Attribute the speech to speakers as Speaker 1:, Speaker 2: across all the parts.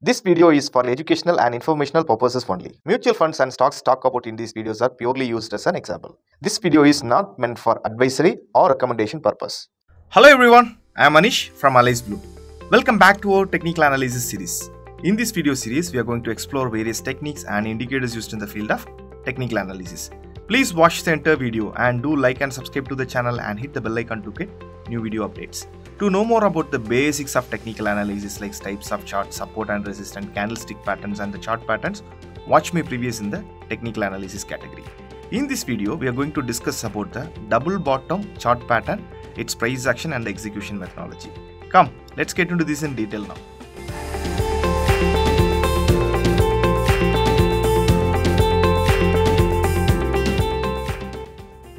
Speaker 1: This video is for educational and informational purposes only. Mutual funds and stocks talked about in these videos are purely used as an example. This video is not meant for advisory or recommendation purpose.
Speaker 2: Hello everyone, I am Anish from Alice Blue. Welcome back to our technical analysis series. In this video series, we are going to explore various techniques and indicators used in the field of technical analysis. Please watch the entire video and do like and subscribe to the channel and hit the bell icon to get new video updates. To know more about the basics of technical analysis like types of charts, support and resistance, candlestick patterns and the chart patterns, watch my previous in the technical analysis category. In this video, we are going to discuss about the double bottom chart pattern, its price action and execution methodology. Come, let's get into this in detail now.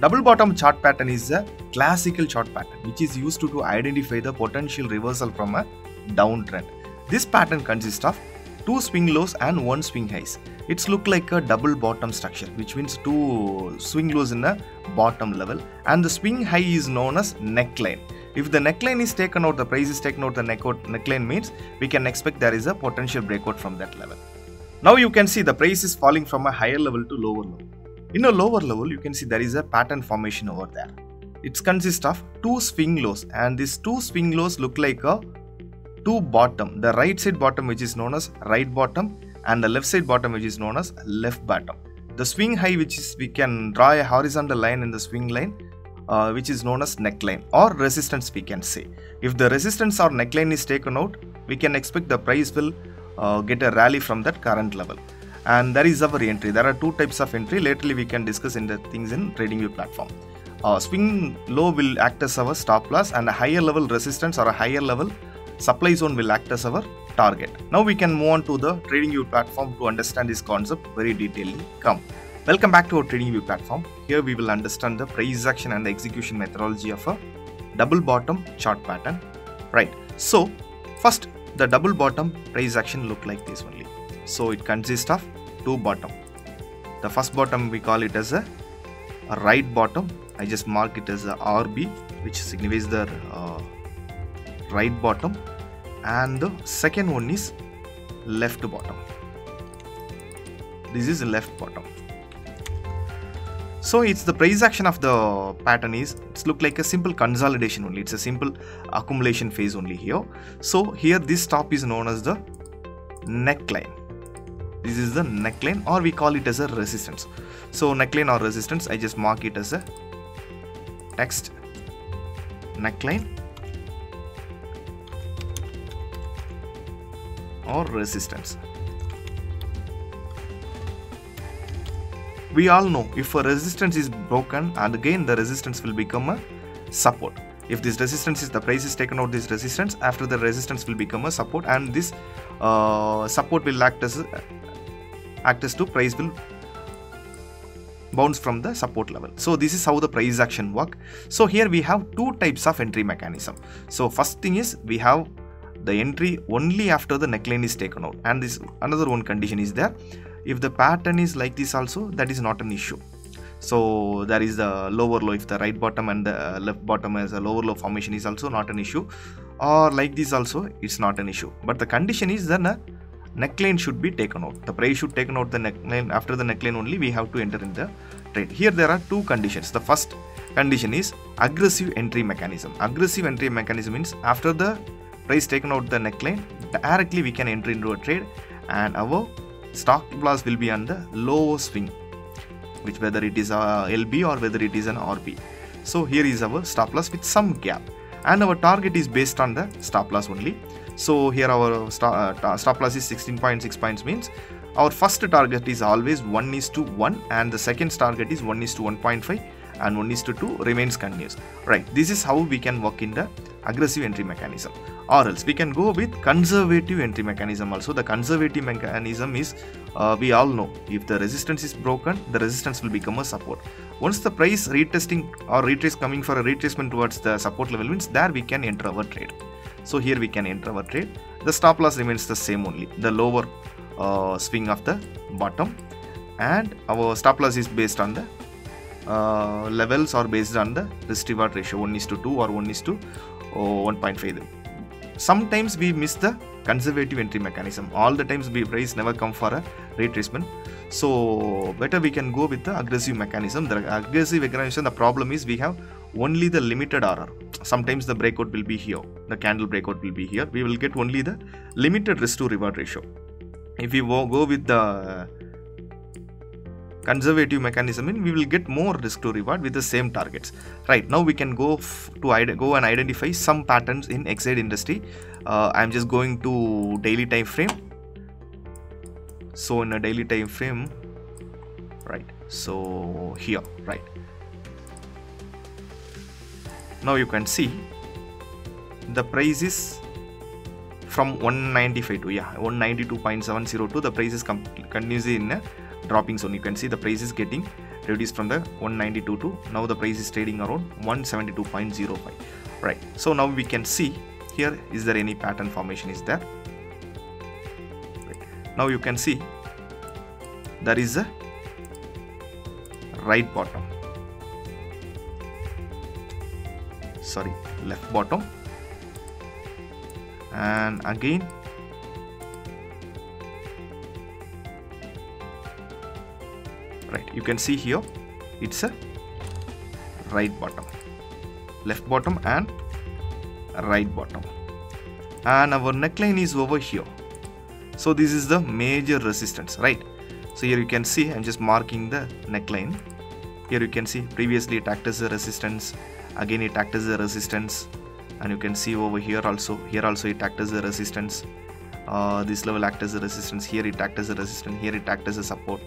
Speaker 2: Double bottom chart pattern is a classical chart pattern which is used to, to identify the potential reversal from a downtrend. This pattern consists of two swing lows and one swing highs. It's look like a double bottom structure which means two swing lows in a bottom level and the swing high is known as neckline. If the neckline is taken out, the price is taken out, the neckline means we can expect there is a potential breakout from that level. Now you can see the price is falling from a higher level to lower level. In a lower level, you can see there is a pattern formation over there. It consists of two swing lows and these two swing lows look like a two bottom. The right side bottom which is known as right bottom and the left side bottom which is known as left bottom. The swing high which is we can draw a horizontal line in the swing line uh, which is known as neckline or resistance we can say. If the resistance or neckline is taken out, we can expect the price will uh, get a rally from that current level and that is our entry. There are two types of entry. Laterally we can discuss in the things in tradingview platform. Uh, swing low will act as our stop loss and a higher level resistance or a higher level supply zone will act as our target. Now we can move on to the tradingview platform to understand this concept very detailedly come. Welcome back to our tradingview platform. Here we will understand the price action and the execution methodology of a double bottom chart pattern. Right. So first the double bottom price action look like this only. So it consists of two bottom. The first bottom we call it as a, right bottom. I just mark it as a rb which signifies the uh, right bottom. And the second one is left bottom. This is left bottom. So it's the price action of the pattern is it's look like a simple consolidation only. It's a simple accumulation phase only here. So here this top is known as the neckline this is the neckline or we call it as a resistance. So neckline or resistance i just mark it as a text neckline or resistance. We all know if a resistance is broken and again the resistance will become a support. If this resistance is the price is taken out this resistance after the resistance will become a support and this uh, support will act as act as to price will bounce from the support level. So this is how the price action work. So here we have two types of entry mechanism. So first thing is we have the entry only after the neckline is taken out. And this another one condition is there. If the pattern is like this also that is not an issue. So there is the lower low if the right bottom and the uh, left bottom as a lower low formation is also not an issue. Or like this also it's not an issue. But the condition is then a neckline should be taken out. The price should taken out the neckline. After the neckline only we have to enter in the trade. Here there are two conditions. The first condition is aggressive entry mechanism. Aggressive entry mechanism means after the price taken out the neckline directly we can enter into a trade and our stop loss will be on the low swing which whether it is a lb or whether it is an rb so here is our stop loss with some gap. And our target is based on the stop loss only so here our stop, uh, loss is 16.6 points means our first target is always 1 is to 1 and the second target is 1 is to 1.5 and 1 is to 2 remains continuous. Right this is how we can work in the aggressive entry mechanism. Or else we can go with conservative entry mechanism also. The conservative mechanism is uh, we all know if the resistance is broken the resistance will become a support. Once the price retesting or retrace coming for a retracement towards the support level means there we can enter our trade so here we can enter our trade. The stop loss remains the same only. The lower uh, swing of the bottom. And our stop loss is based on the uh, levels or based on the risk reward ratio. 1 is to 2 or 1 is to oh, 1.5 sometimes we miss the conservative entry mechanism. All the times we price never come for a retracement so better we can go with the aggressive mechanism. The aggressive mechanism the problem is we have only the limited RR sometimes the breakout will be here. The candle breakout will be here. We will get only the limited risk to reward ratio. If we go with the conservative mechanism in we will get more risk to reward with the same targets. Right now we can go to go and identify some patterns in exide industry. Uh, i'm just going to daily time frame. So in a daily time frame right so here right now you can see the price is from 195 to yeah 192.702 the price is continuously in a dropping zone. You can see the price is getting reduced from the 192 to now the price is trading around 172.05 right. So now we can see here is there any pattern formation? Is there? Right. now you can see there is a right bottom sorry left bottom. And again. Right you can see here it's a right bottom. Left bottom and right bottom. And our neckline is over here. So this is the major resistance right? So here you can see i'm just marking the neckline. Here you can see previously it acted as a resistance again it acts as a resistance. And you can see over here also here also it acts as a resistance. Uh, this level acts as a resistance. Here it acts as a resistance. Here it acts as a support.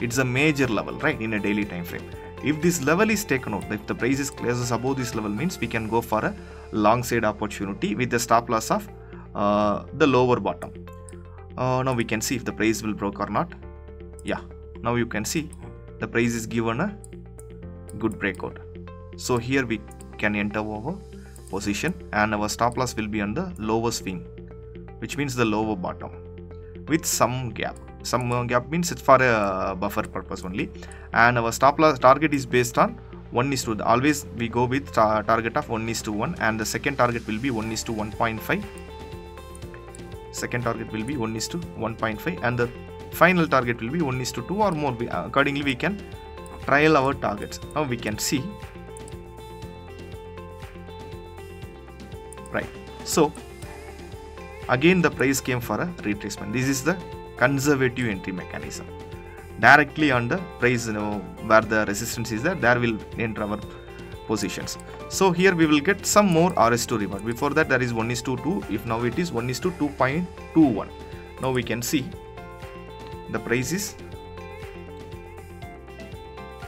Speaker 2: It's a major level right in a daily time frame. If this level is taken out if the price is closes above this level means we can go for a long side opportunity with the stop loss of uh, the lower bottom. Uh, now we can see if the price will broke or not. Yeah now you can see the price is given a good breakout. So here we can enter our position and our stop loss will be on the lower swing which means the lower bottom with some gap. Some uh, gap means it's for a buffer purpose only. And our stop loss target is based on 1 is to always we go with ta- target of 1 is to 1 and the second target will be 1 is to 1.5 second target will be 1 is to 1.5 and the final target will be 1 is to 2 or more. Accordingly we can trial our targets. Now we can see so again the price came for a retracement. This is the conservative entry mechanism. Directly on the price you know where the resistance is there there will enter our positions. So here we will get some more rs2 reward. Before that there is 1 is to 2 if now it is 1 is to 2.21 now we can see the price is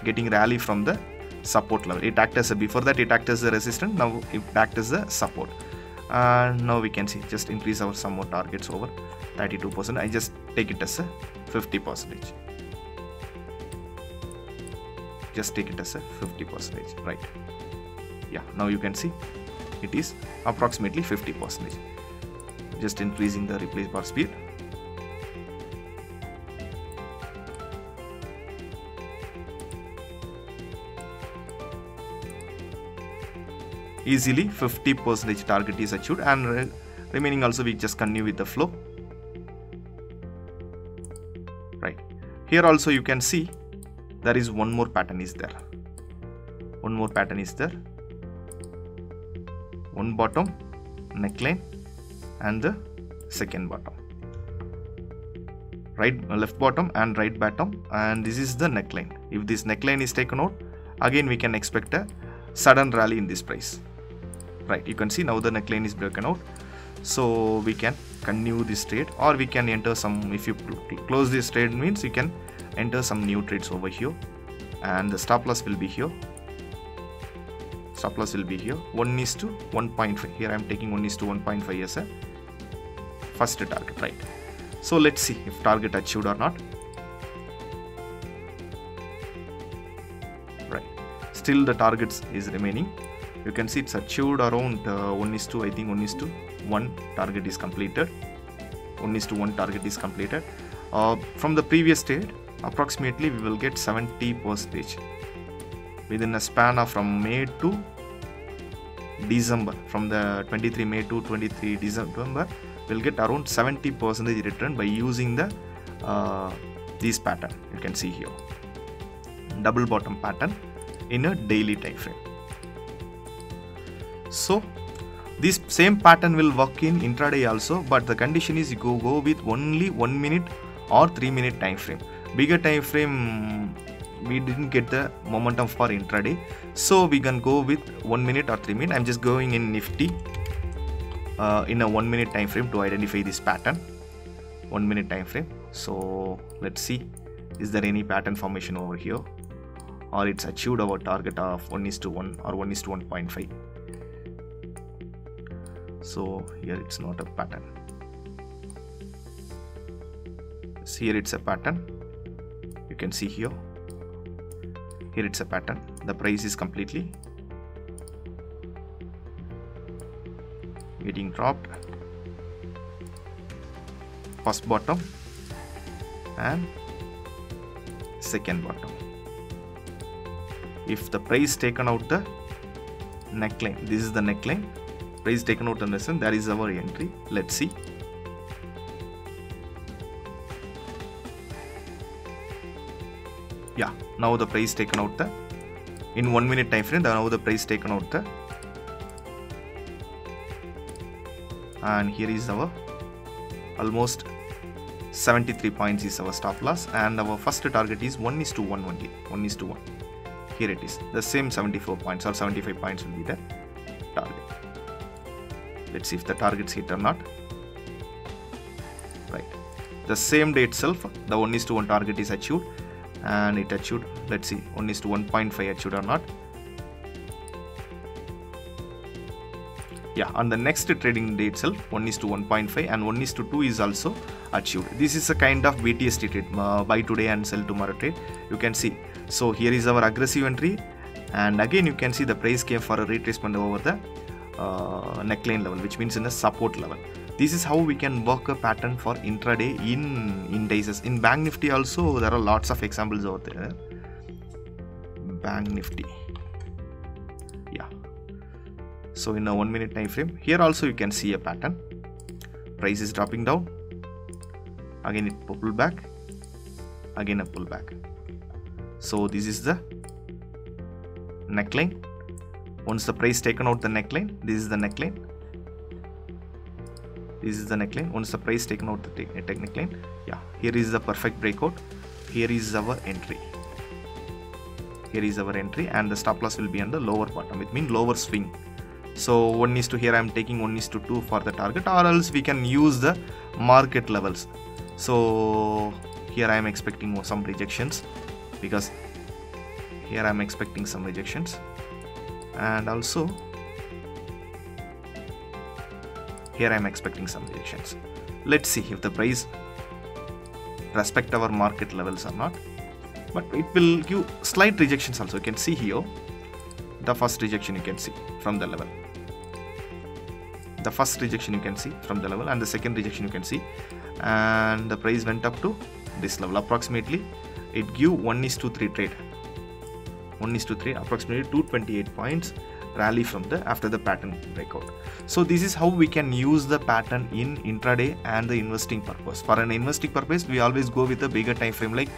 Speaker 2: getting rally from the support level. It acted as a before that it acted as a resistance. Now it acted as a support and now we can see just increase our some more targets over. 32 percent. I just take it as a 50 percentage. Just take it as a 50 percentage right? Yeah now you can see it is approximately 50 percentage. Just increasing the replace bar speed easily. 50 percentage target is achieved and re- remaining also we just continue with the flow. Right. Here also you can see there is one more pattern is there. One more pattern is there. One bottom neckline and the second bottom. Right left bottom and right bottom and this is the neckline. If this neckline is taken out again we can expect a sudden rally in this price right you can see now the neckline is broken out. So we can continue this trade or we can enter some if you close this trade means you can enter some new trades over here. And the stop loss will be here. Stop loss will be here. 1 is to 1.5 here i'm taking 1 is to 1.5 as a first target right? So let's see if target achieved or not. Right. Still the targets is remaining you can see it's achieved around uh, 1 is to i think 1 is to 1 target is completed. 1 is to 1 target is completed. Uh, from the previous trade approximately we will get 70 percentage within a span of from may to December. From the 23 May to 23 December we'll get around 70 percentage return by using the uh, this pattern you can see here. Double bottom pattern in a daily time frame so this same pattern will work in intraday also but the condition is you go, go with only 1 minute or 3 minute time frame. Bigger time frame we didn't get the momentum for intraday. So we can go with 1 minute or 3 minute. I'm just going in nifty uh, in a 1 minute time frame to identify this pattern. 1 minute time frame. So let's see. Is there any pattern formation over here? Or it's achieved our target of 1 is to 1 or 1 is to 1.5 so here it's not a pattern. Here it's a pattern. You can see here. Here it's a pattern. The price is completely getting dropped. First bottom and second bottom. If the price taken out the neckline this is the neckline price taken out and lesson that is our entry. Let's see. Yeah now the price taken out the in one minute time frame now the price taken out the. And here is our almost 73 points is our stop loss and our first target is 1 is to 1 only. 1 is to 1 here it is. The same 74 points or 75 points will be the target let's see if the targets hit or not. Right. The same day itself the 1 is to 1 target is achieved and it achieved let's see 1 is to 1.5 achieved or not. Yeah on the next trading day itself 1 is to 1.5 and 1 is to 2 is also achieved. This is a kind of btst trade uh, buy today and sell tomorrow trade. You can see. So here is our aggressive entry and again you can see the price came for a retracement over the uh, neckline level which means in the support level. This is how we can work a pattern for intraday in indices in bank nifty also there are lots of examples out there. Bank nifty. Yeah. So in a one minute time frame here also you can see a pattern. Price is dropping down. Again it pull back. Again a pullback. So this is the neckline once the price taken out the neckline this is the neckline. This is the neckline. Once the price taken out the neckline uh, yeah here is the perfect breakout. Here is our entry. Here is our entry and the stop loss will be on the lower bottom. It means lower swing. So 1 is to here i'm taking 1 is to 2 for the target or else we can use the market levels. So here i am expecting some rejections because here i'm expecting some rejections and also here i'm expecting some rejections let's see if the price respect our market levels or not. But it will give slight rejections also. You can see here the first rejection you can see from the level. The first rejection you can see from the level and the second rejection you can see. And the price went up to this level approximately. It give 1 is to 3 trade 1 is to 3 approximately 228 points rally from the after the pattern breakout. So this is how we can use the pattern in intraday and the investing purpose. For an investing purpose we always go with a bigger time frame like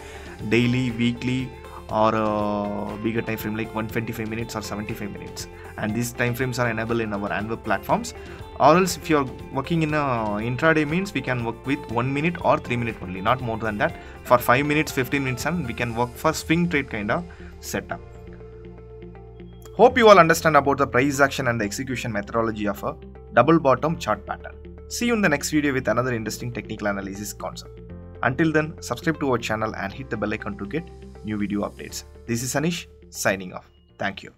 Speaker 2: daily weekly or a bigger time frame like 125 minutes or 75 minutes. And these time frames are enabled in our annual platforms. Or else if you're working in a intraday means we can work with 1 minute or 3 minute only not more than that. For 5 minutes 15 minutes and we can work for swing trade kind of setup hope you all understand about the price action and the execution methodology of a double bottom chart pattern. See you in the next video with another interesting technical analysis concept. Until then subscribe to our channel and hit the bell icon to get new video updates. This is anish signing off. Thank you.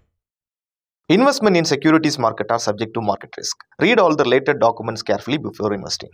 Speaker 1: Investment in securities market are subject to market risk. Read all the related documents carefully before investing.